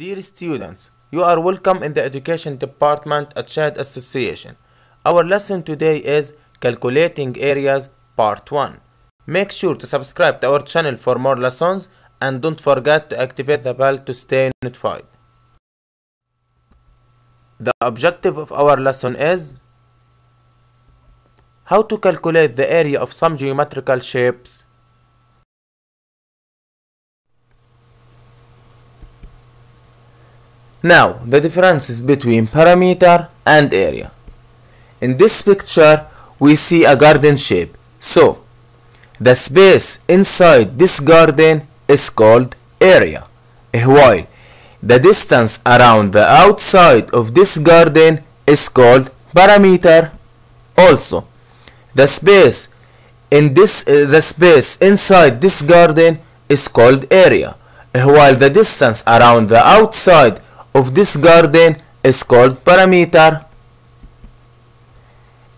Dear students, you are welcome in the Education Department at SHAHD Association. Our lesson today is Calculating Areas Part 1. Make sure to subscribe to our channel for more lessons and don't forget to activate the bell to stay notified. The objective of our lesson is how to calculate the area of some geometrical shapes. Now, the differences between parameter and area. In this picture, we see a garden shape. So, the space inside this garden is called area, while the distance around the outside of this garden is called parameter. Also, the space in this uh, the space inside this garden is called area, while the distance around the outside of this garden is called perimeter.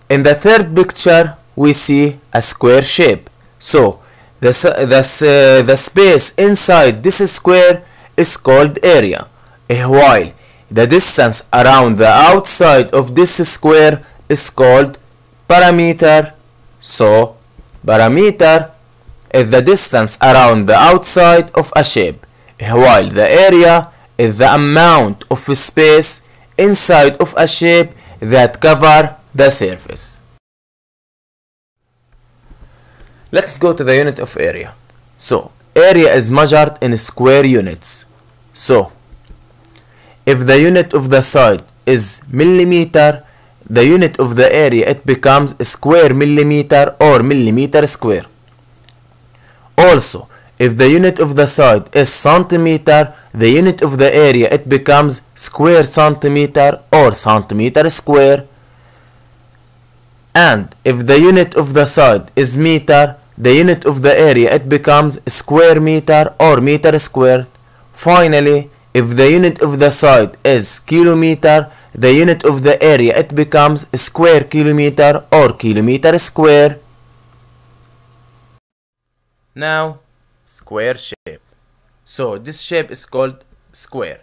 In the third picture, we see a square shape. So, the, the, uh, the space inside this square is called area, while the distance around the outside of this square is called parameter. So, parameter is the distance around the outside of a shape, while the area is the amount of space inside of a shape that cover the surface. Let's go to the unit of area. So, area is measured in square units. So, if the unit of the side is millimeter, the unit of the area it becomes square millimeter or millimeter square. Also, if the unit of the side is centimeter, the unit of the area it becomes square centimeter or centimeter square. And if the unit of the side is meter, the unit of the area it becomes square meter or meter square. Finally, if the unit of the side is kilometer, the unit of the area it becomes square kilometer or kilometer square. Now, square shape. So this shape is called square.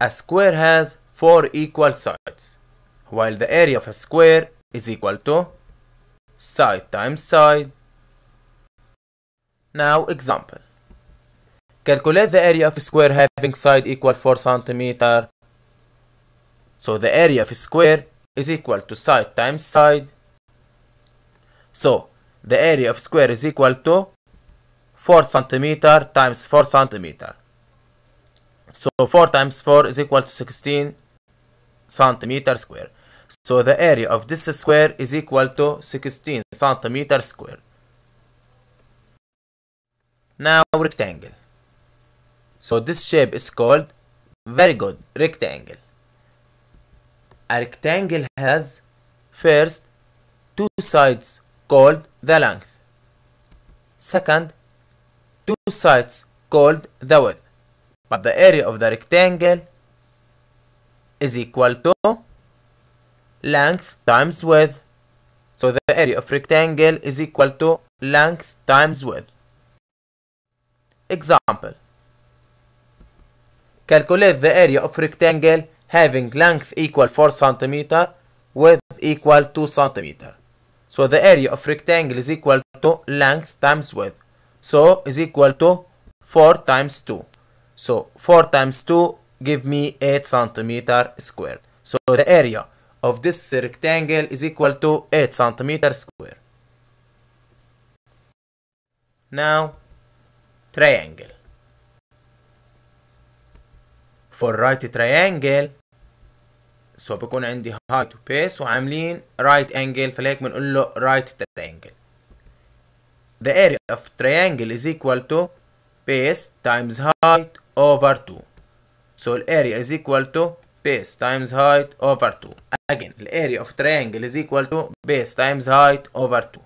A square has four equal sides, while the area of a square is equal to side times side. Now example. Calculate the area of a square having side equal 4 centimeter. So the area of a square is equal to side times side. So the area of square is equal to 4 centimeter times 4 centimeter. So 4 times 4 is equal to 16 centimeter square. So the area of this square is equal to 16 centimeter square. Now rectangle. So this shape is called very good rectangle. A rectangle has first two sides called the length. Second, two sides called the width. But the area of the rectangle is equal to length times width. So the area of rectangle is equal to length times width. Example. Calculate the area of rectangle having length equal 4 cm, width equal 2 cm. So the area of rectangle is equal to length times width. So is equal to 4 times 2. So 4 times 2 give me 8 centimeter square. So the area of this rectangle is equal to 8 centimeter square. Now triangle. For right triangle so بيكون عندي height و base وعاملين right angle فلهيك بنقول له right triangle. The area of triangle is equal to base times height over 2. So area is equal to base times height over 2. Again, the area of triangle is equal to base times height over 2.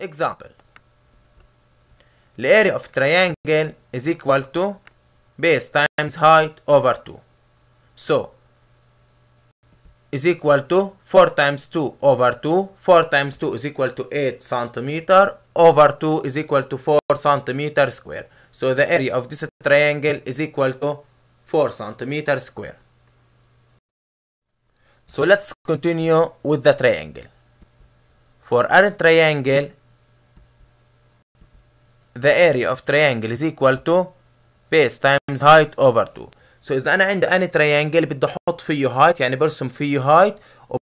Example. The area of triangle is equal to base times height over 2. So, is equal to 4 times 2 over 2. 4 times 2 is equal to 8 centimeter over 2 is equal to 4 centimeter square. So the area of this triangle is equal to 4 centimeter square. So let's continue with the triangle. For our triangle, the area of triangle is equal to base times height over 2 so اذا أنا عندي اني triangle بدي أحط فيه height يعني برسم فيه height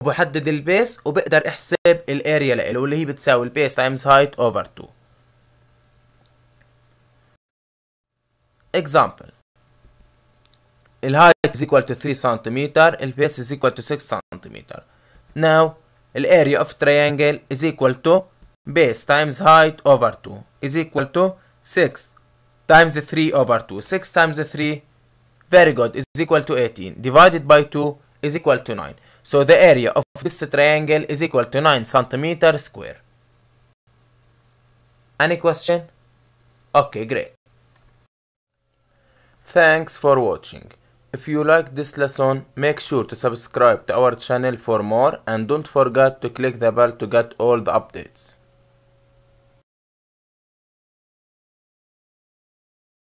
وبحدد البيس وبقدر احسب الاريا له واللي هي بتساوي البيس times height over 2 example الهايت is equal to 3 cm البيس is equal to 6 cm now الاريا of triangle is equal to base times height over 2 is equal to 6 times 3 over 2 6 times 3 very good is equal to 18 divided by 2 is equal to 9 so the area of this triangle is equal to 9 centimeter square. Any question? Okay great. Thanks for watching. If you like this lesson make sure to subscribe to our channel for more and don't forget to click the bell to get all the updates